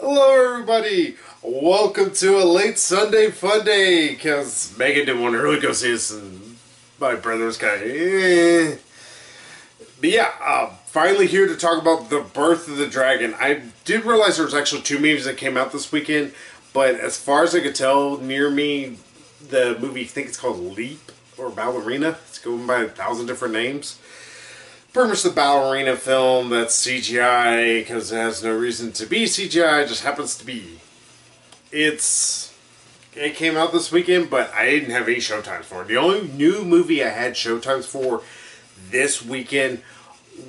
Hello, everybody. Welcome to a late Sunday fun day because Megan didn't want to really go see us, and my brother was kind of. Eh. But yeah, uh, finally here to talk about the birth of the dragon. I did realize there was actually two movies that came out this weekend, but as far as I could tell, near me, the movie I think it's called Leap or Ballerina. It's going by a thousand different names pretty much the ballerina film that's CGI because it has no reason to be CGI, it just happens to be. It's it came out this weekend, but I didn't have any showtimes for it. The only new movie I had showtimes for this weekend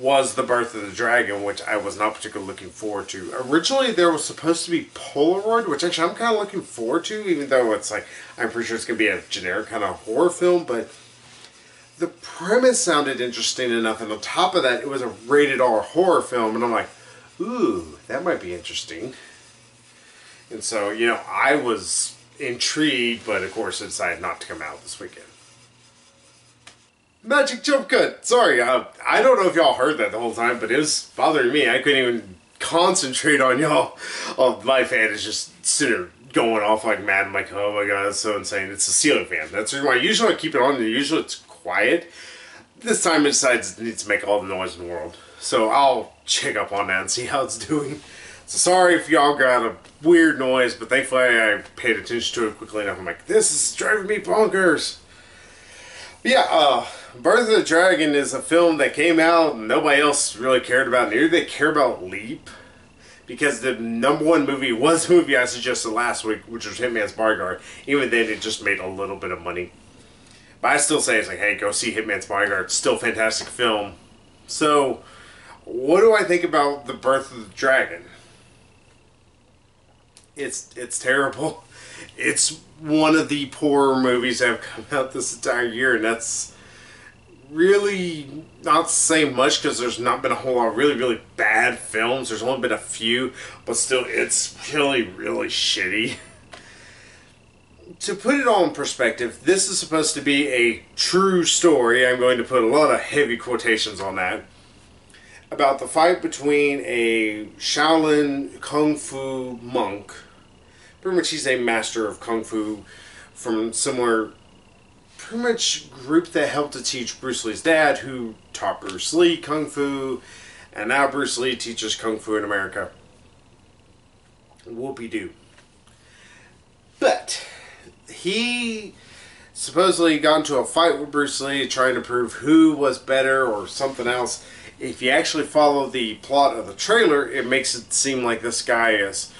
was The Birth of the Dragon, which I was not particularly looking forward to. Originally, there was supposed to be Polaroid, which actually I'm kind of looking forward to, even though it's like I'm pretty sure it's gonna be a generic kind of horror film, but the premise sounded interesting enough, and on top of that, it was a rated R horror film, and I'm like, ooh, that might be interesting. And so, you know, I was intrigued, but of course, it decided not to come out this weekend. Magic jump cut. Sorry, uh, I don't know if y'all heard that the whole time, but it was bothering me. I couldn't even concentrate on y'all. Oh, my fan is just sitting going off like mad. I'm like, oh my god, that's so insane. It's a ceiling fan. That's why usually I keep it on, usually it's quiet. This time it decides it needs to make all the noise in the world. So I'll check up on that and see how it's doing. So sorry if y'all got a weird noise, but thankfully I paid attention to it quickly enough. I'm like, this is driving me bonkers. But yeah, uh, Birth of the Dragon is a film that came out nobody else really cared about. Neither they care about Leap. Because the number one movie was the movie I suggested last week, which was Hitman's Bodyguard. Even then, it just made a little bit of money. But I still say it's like, hey, go see Hitman's Bodyguard. It's Still fantastic film. So, what do I think about the Birth of the Dragon? It's it's terrible. It's one of the poorer movies that have come out this entire year, and that's really not saying much because there's not been a whole lot of really really bad films. There's only been a few, but still, it's really really shitty. to put it all in perspective, this is supposed to be a true story. I'm going to put a lot of heavy quotations on that. About the fight between a Shaolin Kung Fu monk. Pretty much, he's a master of Kung Fu from somewhere. Pretty much group that helped to teach Bruce Lee's dad, who taught Bruce Lee Kung Fu, and now Bruce Lee teaches Kung Fu in America. Whoopie doo. But he supposedly got into a fight with Bruce Lee trying to prove who was better or something else. If you actually follow the plot of the trailer, it makes it seem like this guy is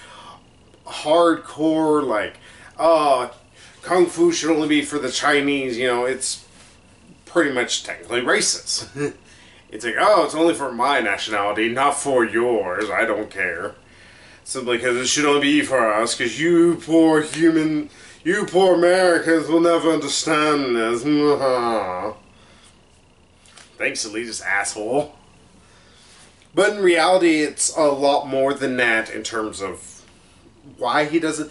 hardcore, like, oh, Kung Fu should only be for the Chinese. You know, it's pretty much technically racist. it's like, oh, it's only for my nationality, not for yours. I don't care. Simply because it should only be for us, because you poor human you poor Americans will never understand this. Thanks, elitist asshole. But in reality, it's a lot more than that in terms of why he doesn't.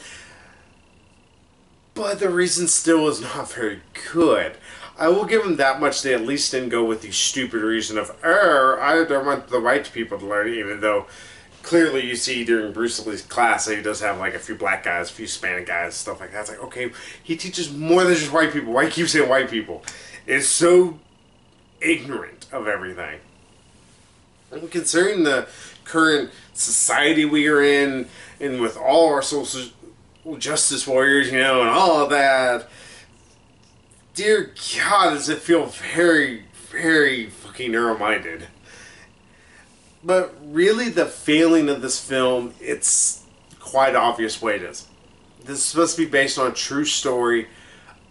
But the reason still is not very good. I will give him that much. They at least didn't go with the stupid reason of, er, I don't want the white people to learn, even though clearly you see during Bruce Lee's class that he does have like a few black guys, a few Hispanic guys, stuff like that. It's like, okay, he teaches more than just white people. Why keep saying white people? It's so ignorant of everything. And considering the current society we are in, and with all our social justice warriors, you know, and all of that, dear God, does it feel very, very fucking narrow-minded. But really, the failing of this film, it's quite obvious what it is. This is supposed to be based on a true story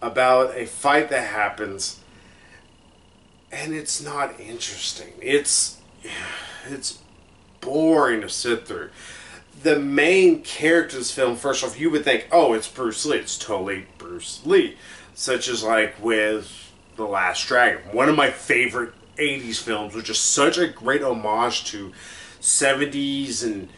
about a fight that happens, and it's not interesting. It's it's boring to sit through. The main character of this film, first off, you would think, oh, it's Bruce Lee. It's totally Bruce Lee. Such as like with The Last Dragon. One of my favorite 80s films, which is such a great homage to 70s and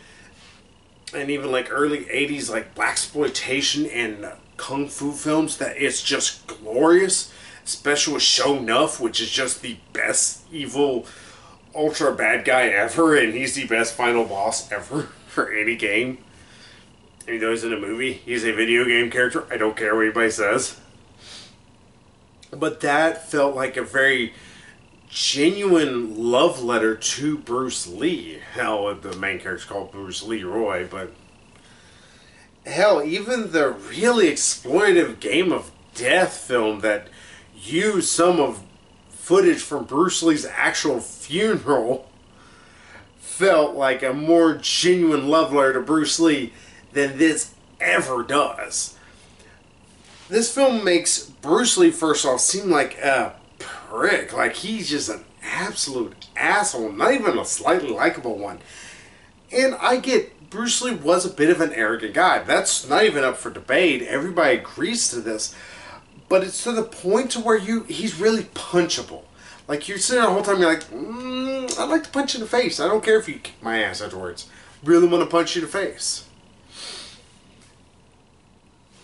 and even like early 80s like black exploitation and kung fu films that it's just glorious especially with Sho'nuff Nuff which is just the best evil ultra bad guy ever and he's the best final boss ever for any game Even though he's in a movie, he's a video game character. I don't care what anybody says. But that felt like a very genuine love letter to Bruce Lee. Hell, the main character's called Bruce Leroy, but hell, even the really exploitative Game of Death film that used some of footage from Bruce Lee's actual funeral felt like a more genuine love letter to Bruce Lee than this ever does. This film makes Bruce Lee, first off, seem like a prick. Like he's just an absolute asshole, not even a slightly likable one. And I get Bruce Lee was a bit of an arrogant guy. That's not even up for debate. Everybody agrees to this. But it's to the point to where you he's really punchable. Like you're sitting there the whole time, you're like, mm, I'd like to punch you in the face. I don't care if you kick my ass afterwards. Really want to punch you in the face.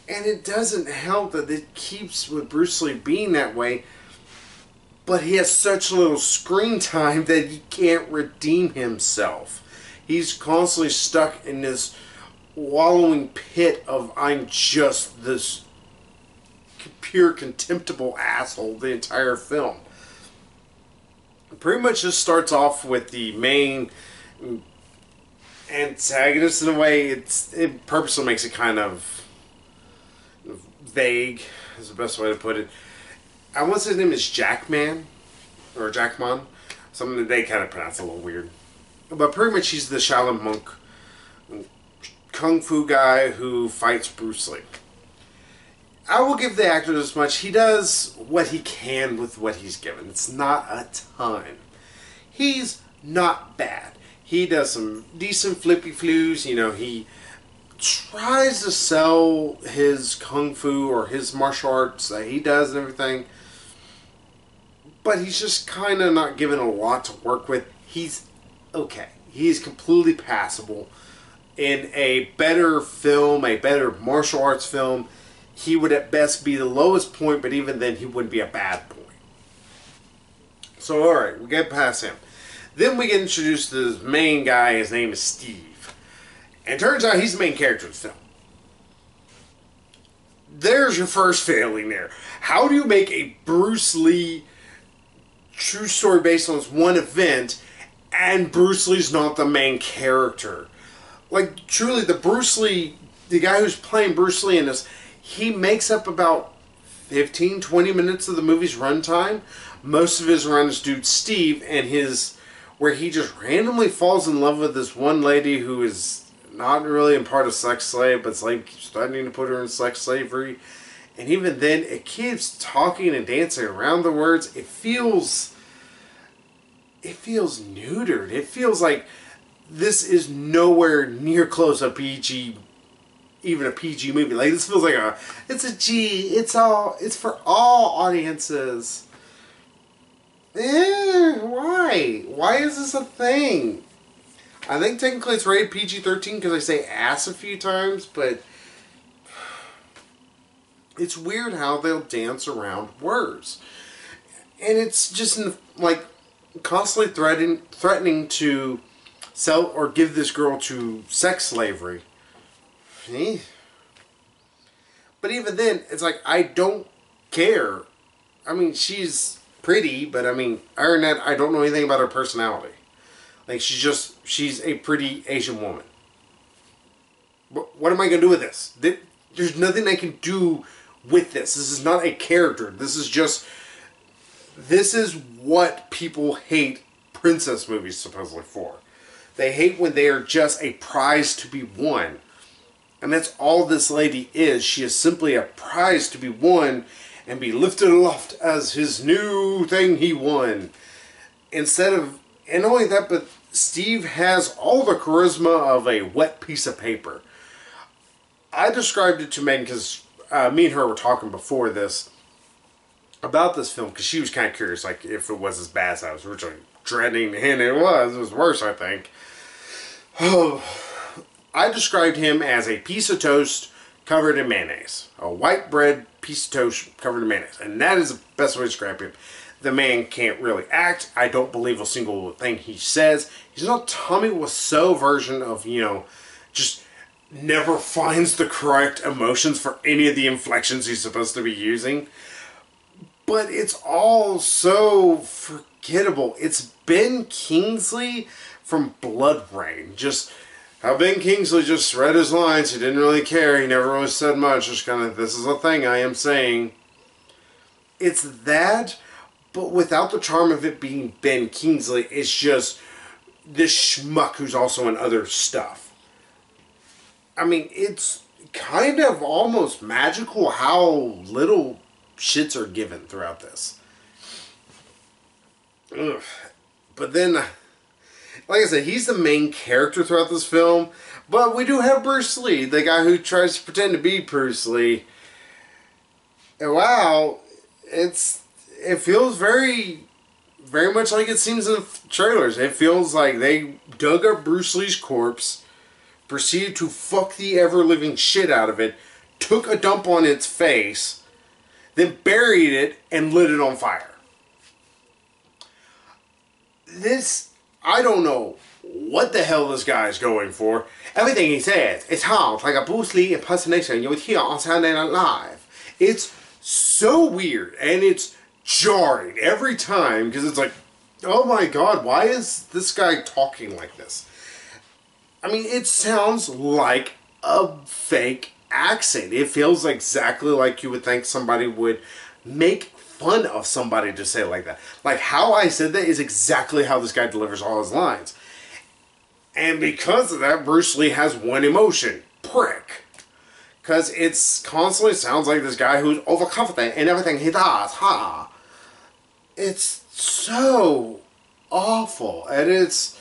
And it doesn't help that it keeps with Bruce Lee being that way, but he has such little screen time that he can't redeem himself. He's constantly stuck in this wallowing pit of I'm just this pure contemptible asshole the entire film. Pretty much just starts off with the main antagonist in a way. It's it purposely makes it kind of vague. Is the best way to put it. I want to say his name is Jackman or Jackman. Something that they kind of pronounce a little weird. But pretty much he's the Shaolin monk, kung fu guy who fights Bruce Lee. I will give the actor this much. He does what he can with what he's given. It's not a ton. He's not bad. He does some decent flippy flues. You know, he tries to sell his kung fu or his martial arts that he does and everything. But he's just kind of not given a lot to work with. He's okay. He's completely passable. In a better film, a better martial arts film, he would at best be the lowest point, but even then, he wouldn't be a bad point. So, alright, we get past him. Then we get introduced to this main guy. His name is Steve. And turns out he's the main character of the film. There's your first failing there. How do you make a Bruce Lee true story based on this one event and Bruce Lee's not the main character? Like, truly, the Bruce Lee, the guy who's playing Bruce Lee in this, he makes up about 15, 20 minutes of the movie's runtime. Most of his run is dude Steve and his, where he just randomly falls in love with this one lady who is not really in part of sex slave, but it's like starting to put her in sex slavery. And even then, it keeps talking and dancing around the words. It feels, it feels neutered. It feels like this is nowhere near close a PG even a PG movie. Like this feels like a it's a G. It's all it's for all audiences. Eh, why? Why is this a thing? I think technically it's rated PG thirteen because I say ass a few times, but it's weird how they'll dance around words, and it's just like constantly threatening threatening to sell or give this girl to sex slavery but even then, it's like I don't care. I mean, she's pretty, but I mean, that, I don't know anything about her personality. Like she's just she's a pretty Asian woman. What, what am I gonna do with this? There's nothing I can do with this. This is not a character. This is just this is what people hate princess movies supposedly for. They hate when they are just a prize to be won. And that's all this lady is. She is simply a prize to be won and be lifted aloft as his new thing he won. Instead of, and not only that, but Steve has all the charisma of a wet piece of paper. I described it to Megan because uh, me and her were talking before this about this film because she was kind of curious, like if it was as bad as I was originally dreading, and it was. It was worse, I think. I described him as a piece of toast covered in mayonnaise. A white bread piece of toast covered in mayonnaise. And that is the best way to describe him. The man can't really act. I don't believe a single thing he says. He's not Tommy Wiseau version of, you know, just never finds the correct emotions for any of the inflections he's supposed to be using. But it's all so forgettable. It's Ben Kingsley from BloodRayne. Just how Ben Kingsley just read his lines. He didn't really care. He never really said much. Just kind of, this is a thing I am saying. It's that, but without the charm of it being Ben Kingsley, it's just this schmuck who's also in other stuff. I mean, it's kind of almost magical how little shits are given throughout this. Ugh. But then, like I said, he's the main character throughout this film. But we do have Bruce Lee, the guy who tries to pretend to be Bruce Lee. And wow, it's it feels very, very much like it seems in the trailers. It feels like they dug up Bruce Lee's corpse proceeded to fuck the ever living shit out of it, took a dump on its face, then buried it and lit it on fire. This, I don't know what the hell this guy is going for. Everything he says, it's hard, like a Bruce Lee impersonation you would hear on Saturday Night Live. It's so weird and it's jarring every time because it's like, oh my god, why is this guy talking like this? I mean, it sounds like a fake accent. It feels exactly like you would think somebody would make fun of somebody to say like that. Like how I said that is exactly how this guy delivers all his lines. And because of that, Bruce Lee has one emotion prick. Because it's constantly sounds like this guy who's overconfident in everything he does. Ha! It's so awful. And it's.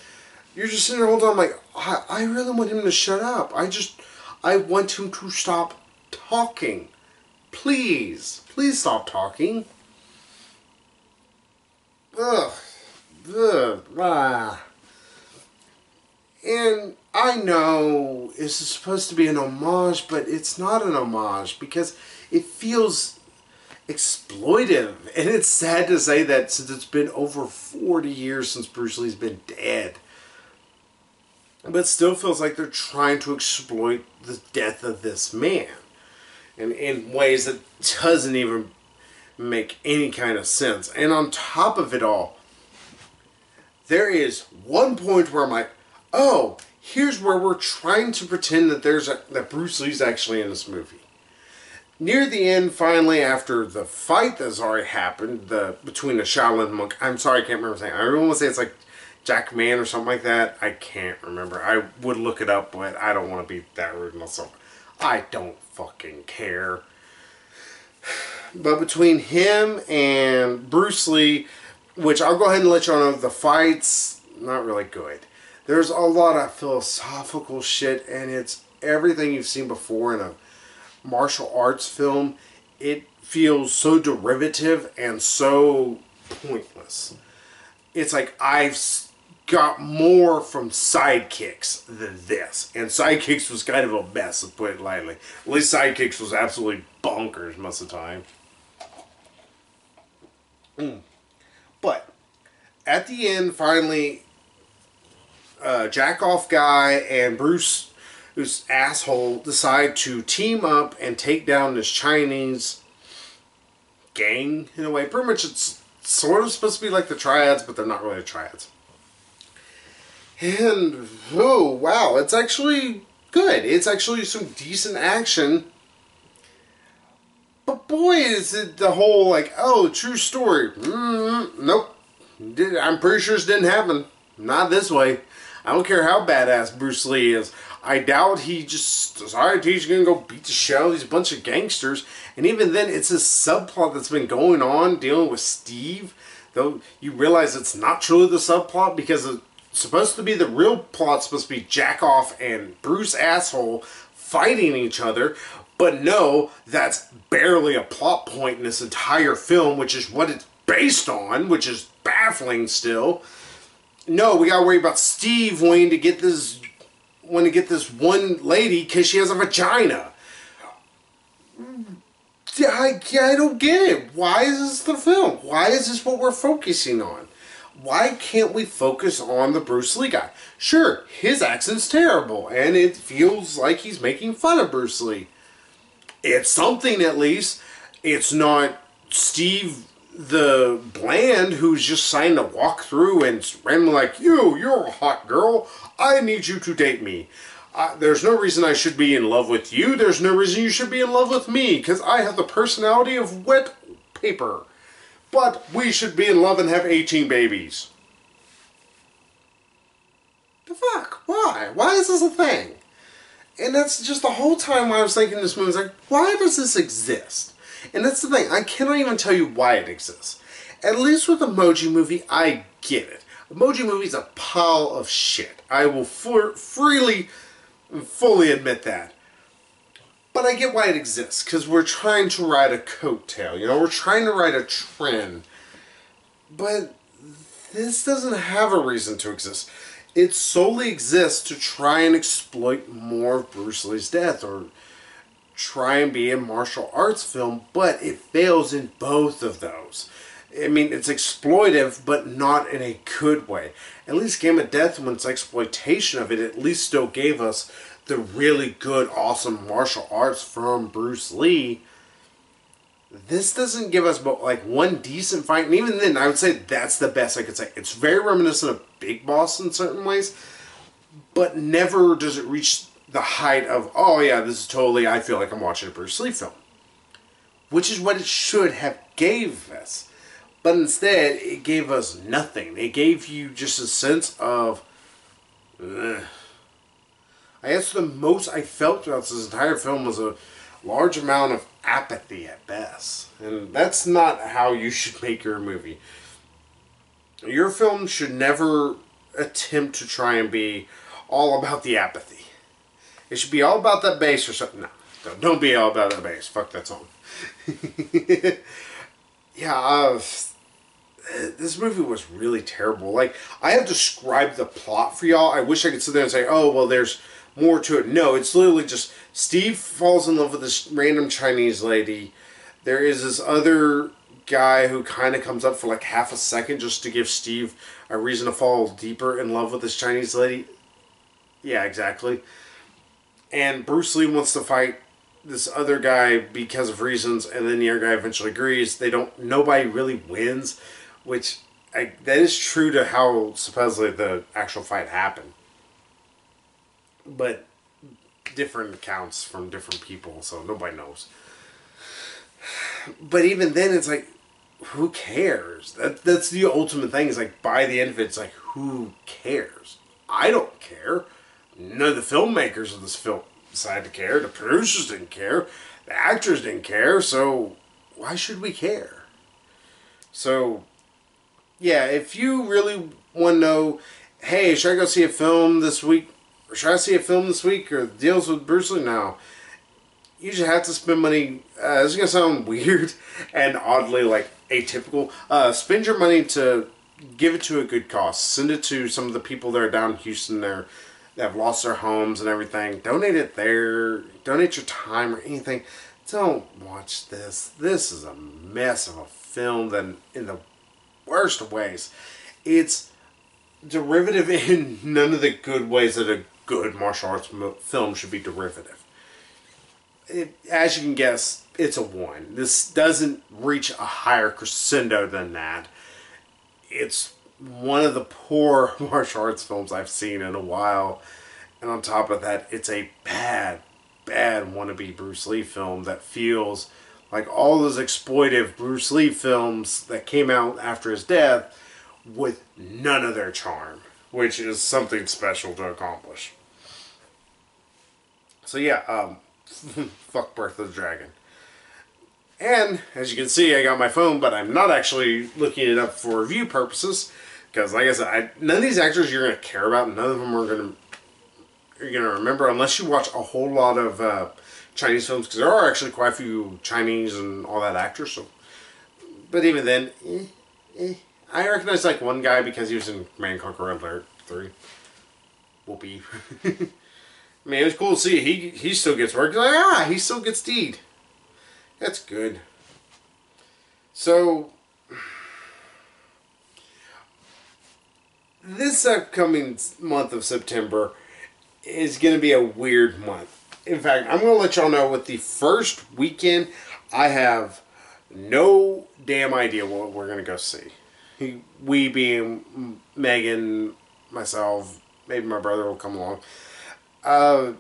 You're just sitting there holding time like, I, I really want him to shut up. I just. I want him to stop talking. Please. Please stop talking. Ugh. Ugh. Ah. And I know is supposed to be an homage, but it's not an homage because it feels exploitive. And it's sad to say that since it's been over 40 years since Bruce Lee's been dead. But still feels like they're trying to exploit the death of this man. And in ways that doesn't even make any kind of sense. And on top of it all, there is one point where I'm like, oh, here's where we're trying to pretend that there's a, that Bruce Lee's actually in this movie. Near the end, finally, after the fight that's already happened, the between the Shaolin monk, I'm sorry, I can't remember saying. I want to say it's like Jack Man or something like that. I can't remember. I would look it up, but I don't want to be that rude myself. I don't fucking care. But between him and Bruce Lee, which I'll go ahead and let you know, the fights not really good. There's a lot of philosophical shit, and it's everything you've seen before in a martial arts film. It feels so derivative and so pointless. It's like I've got more from sidekicks than this. And sidekicks was kind of a mess, to put it lightly. At least sidekicks was absolutely bonkers most of the time. Mm. But at the end, finally, uh, Jack Off Guy and Bruce, who's asshole, decide to team up and take down this Chinese gang in a way. Pretty much it's sort of supposed to be like the triads, but they're not really the triads. And, oh, wow, it's actually good. It's actually some decent action. But boy, is it the whole, like, oh, true story. Mm, nope. I'm pretty sure it didn't happen. Not this way. I don't care how badass Bruce Lee is. I doubt he just decided he's gonna go beat the shit out of these bunch of gangsters. And even then, it's a subplot that's been going on dealing with Steve. Though you realize it's not truly the subplot because it's supposed to be the real plot supposed to be Jack Off and Bruce Asshole fighting each other, but no, that's barely a plot point in this entire film, which is what it's based on, which is baffling still. No, we gotta worry about Steve wanting to get this wanting to get this one lady because she has a vagina. I, I don't get it. Why is this the film? Why is this what we're focusing on? why can't we focus on the Bruce Lee guy? Sure, his accent's terrible, and it feels like he's making fun of Bruce Lee. It's something at least. It's not Steve the Bland who's just signed to walk through and randomly like, you, you're a hot girl. I need you to date me. There's no reason I should be in love with you. There's no reason you should be in love with me because I have the personality of wet paper. But we should be in love and have 18 babies. The fuck? Why? Why is this a thing? And that's just the whole time I was thinking this movie was like, why does this exist? And that's the thing, I cannot even tell you why it exists. At least with Emoji Movie, I get it. Emoji Movie's a pile of shit. I will freely, fully admit that. But I get why it exists, because we're trying to ride a coattail, you know, we're trying to ride a trend. But this doesn't have a reason to exist. It solely exists to try and exploit more of Bruce Lee's death, or try and be a martial arts film, but it fails in both of those. I mean, it's exploitive, but not in a good way. At least Game of Death, when its exploitation of it, at least still gave us the really good, awesome martial arts from Bruce Lee. This doesn't give us but like one decent fight, and even then, I would say that's the best I could say. It's very reminiscent of Big Boss in certain ways, but never does it reach the height of oh yeah, this is totally. I feel like I'm watching a Bruce Lee film, which is what it should have gave us, but instead it gave us nothing. It gave you just a sense of. Ugh I guess the most I felt throughout this entire film was a large amount of apathy at best. And that's not how you should make your movie. Your film should never attempt to try and be all about the apathy. It should be all about that bass or something. No, don't be all about that bass. Fuck that song. yeah, uh, this movie was really terrible. Like, I have described the plot for y'all. I wish I could sit there and say, oh, well, there's more to it. No, it's literally just Steve falls in love with this random Chinese lady. There is this other guy who kind of comes up for like half a second just to give Steve a reason to fall deeper in love with this Chinese lady. Yeah, exactly. And Bruce Lee wants to fight this other guy because of reasons, and then the other guy eventually agrees. They don't. Nobody really wins, which I, that is true to how supposedly the actual fight happened but different accounts from different people, so nobody knows. But even then, it's like, who cares? That that's the ultimate thing. Is like by the end of it, it's like, who cares? I don't care. None of the filmmakers of this film decided to care. The producers didn't care. The actors didn't care. So why should we care? So yeah, if you really want to know, hey, should I go see a film this week? Or should I see a film this week or deals with Bruce Lee now? You just have to spend money. Uh, this is gonna sound weird and oddly like atypical. Uh, spend your money to give it to a good cause. Send it to some of the people that are down in Houston there that have lost their homes and everything. Donate it there. Donate your time or anything. Don't watch this. This is a mess of a film that in the worst ways. It's derivative in none of the good ways that a good martial arts film should be derivative. It, as you can guess, it's a one. This doesn't reach a higher crescendo than that. It's one of the poor martial arts films I've seen in a while. And on top of that, it's a bad, bad wannabe Bruce Lee film that feels like all those exploitive Bruce Lee films that came out after his death with none of their charm, which is something special to accomplish. So yeah, um, fuck Birth of the Dragon. And, as you can see, I got my phone, but I'm not actually looking it up for review purposes. Because, like I said, I, none of these actors you're going to care about. None of them are going to you're going to remember unless you watch a whole lot of uh, Chinese films. Because there are actually quite a few Chinese and all that actors. So, But even then, eh, eh. I recognize like one guy because he was in Man Conquer Empire 3. Whoopee. I mean, it was cool to see. He he still gets work. Like, ah, he still gets deed. That's good. So, this upcoming month of September is going to be a weird month. In fact, I'm going to let y'all know with the first weekend, I have no damn idea what we're going to go see. We being Megan, myself, maybe my brother will come along. Uh,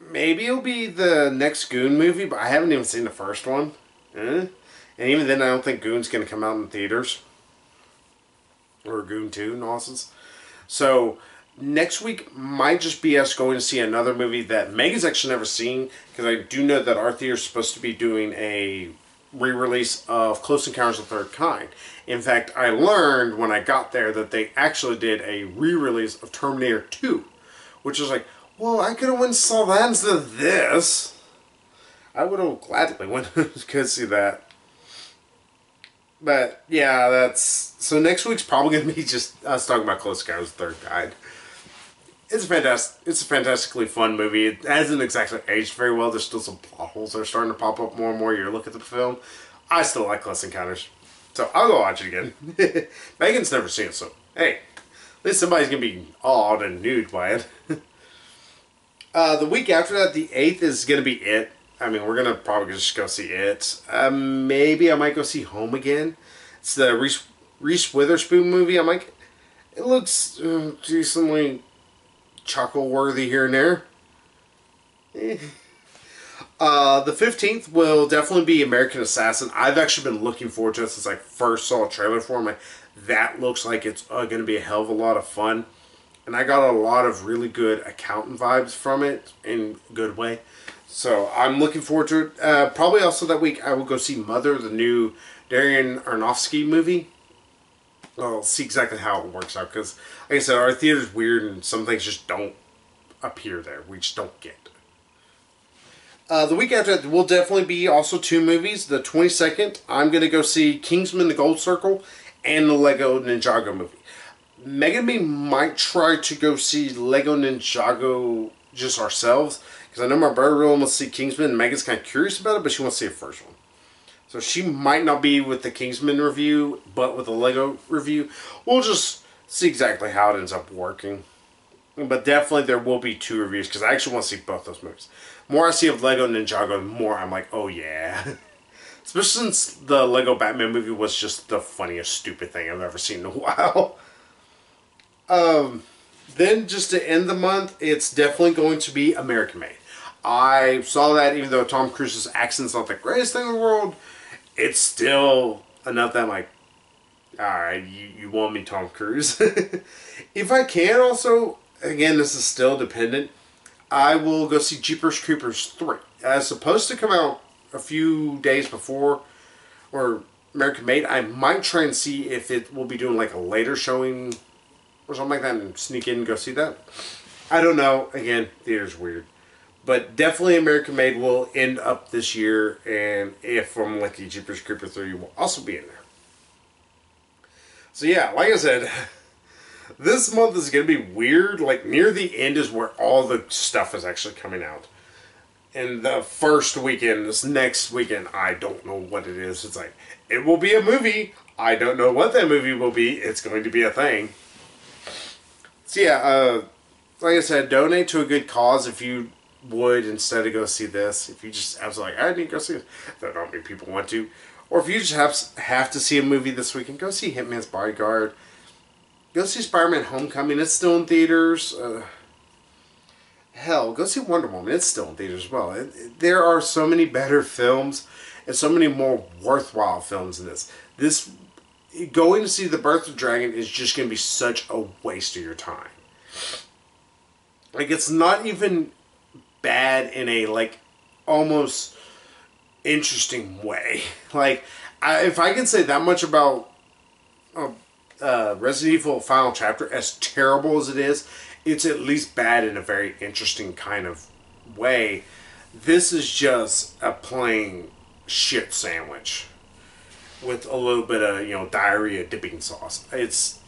maybe it'll be the next Goon movie, but I haven't even seen the first one. Eh? And even then, I don't think Goon's going to come out in theaters. Or Goon 2 nonsense. So, next week might just be us going to see another movie that Megan's actually never seen. Because I do know that our theater is supposed to be doing a re release of Close Encounters of the Third Kind. In fact, I learned when I got there that they actually did a re release of Terminator 2. Which is like, well, I could have went and saw that instead of this. I would have gladly went to see that. But yeah, that's so next week's probably gonna be just us talking about Close Encounters Third Kind. It's a fantastic. It's a fantastically fun movie. It hasn't exactly aged very well. There's still some plot holes that are starting to pop up more and more. You look at the film. I still like Close Encounters, so I'll go watch it again. Megan's never seen it, so hey, at least somebody's gonna be awed and nude by it. uh, the week after that, the eighth is gonna be it. I mean, we're gonna probably just go see it. Um, maybe I might go see Home again. It's the Reese, Reese Witherspoon movie. I'm like, it looks uh, decently chuckle worthy here and there. Eh. Uh, the 15th will definitely be American Assassin. I've actually been looking forward to it since I first saw a trailer for it. That looks like it's uh, going to be a hell of a lot of fun. And I got a lot of really good accountant vibes from it in a good way. So I'm looking forward to it. Uh, probably also that week I will go see Mother, the new Darren Aronofsky movie. I'll see exactly how it works out because, like I said, our theater's weird and some things just don't appear there. We just don't get. Uh, the week after that will definitely be also two movies. The 22nd, I'm going to go see Kingsman The Gold Circle and the Lego Ninjago movie. Megan and me might try to go see Lego Ninjago just ourselves because I know my brother really wants to see Kingsman. Megan's kind of curious about it, but she wants to see the first one. So she might not be with the Kingsman review, but with the Lego review. We'll just see exactly how it ends up working. But definitely there will be two reviews because I actually want to see both those movies. more I see of Lego Ninjago, the more I'm like, oh yeah. Especially since the Lego Batman movie was just the funniest stupid thing I've ever seen in a while. Um, then just to end the month, it's definitely going to be American Made. I saw that even though Tom Cruise's accent's not the greatest thing in the world, it's still enough that I'm like, alright, you, you want me Tom Cruise. if I can also, again, this is still dependent, I will go see Jeepers Creepers 3. It's supposed to come out a few days before, or American Made. I might try and see if it will be doing like a later showing or something like that and sneak in and go see that. I don't know. Again, theater's weird. But definitely American Made will end up this year, and if I'm lucky, Jeepers Creeper 3 will also be in there. So yeah, like I said, this month is going to be weird. Like near the end is where all the stuff is actually coming out. And the first weekend, this next weekend, I don't know what it is. It's like, it will be a movie. I don't know what that movie will be. It's going to be a thing. So yeah, uh, like I said, donate to a good cause if you would instead of go see this. If you just absolutely like, I need to go see it. That not many people want to. Or if you just have have to see a movie this weekend, go see Hitman's Bodyguard. Go see Spider-Man: Homecoming. It's still in theaters. Uh, hell, go see Wonder Woman. It's still in theaters as well. It, it, there are so many better films and so many more worthwhile films in this. This going to see The Birth of Dragon is just going to be such a waste of your time. Like it's not even bad in a like almost interesting way. Like I, if I can say that much about uh, uh, Resident Evil Final Chapter, as terrible as it is, it's at least bad in a very interesting kind of way. This is just a plain shit sandwich with a little bit of you know diarrhea dipping sauce. It's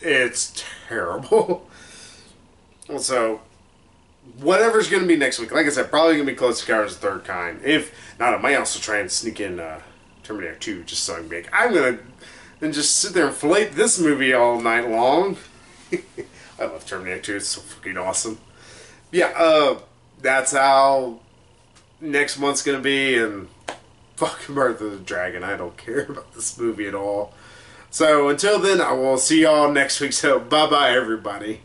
it's terrible. so whatever's going to be next week, like I said, probably going to be Close Encounters of the Third Kind. If not, I might also try and sneak in uh, Terminator 2 just so I can make. I'm going to then just sit there and flate this movie all night long. I love Terminator 2. It's so fucking awesome. Yeah, uh, that's how next month's gonna be, and fuck Birth of the Dragon. I don't care about this movie at all. So until then, I will see y'all next week. So bye bye, everybody.